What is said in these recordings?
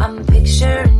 I'm picturing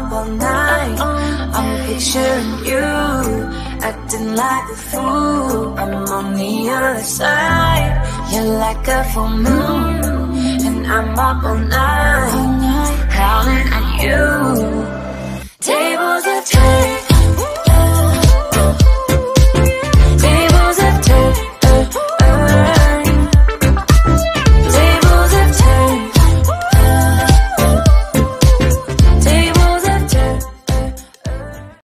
up all night. I'm picturing you acting like a fool. I'm on the other side. You're like a full moon, and I'm up all night, howling at you. Tables have turned.